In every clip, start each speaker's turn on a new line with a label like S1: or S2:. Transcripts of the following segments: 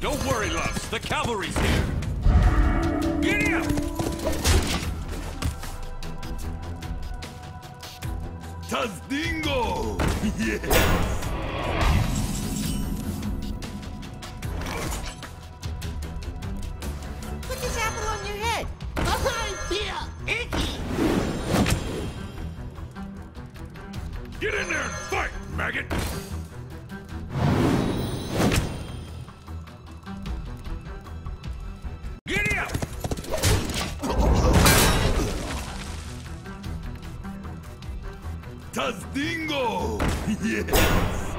S1: Don't worry, loves. The cavalry's here. Get him!
S2: Tazdingo! yes! Get in there and fight, maggot!
S1: Giddy up!
S2: Tazdingo! yes!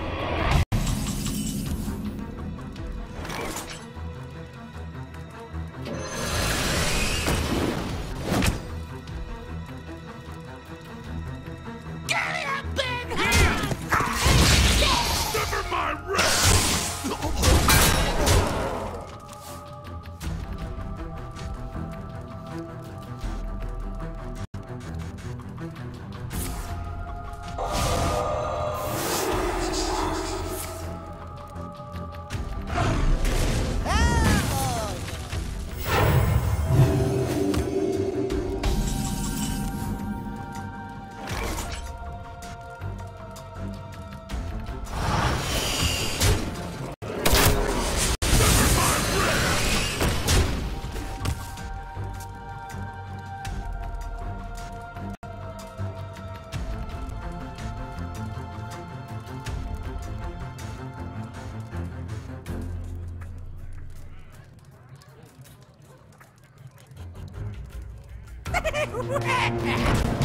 S3: Rick!